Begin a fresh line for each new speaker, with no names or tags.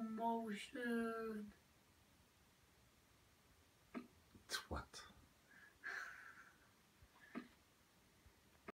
motion.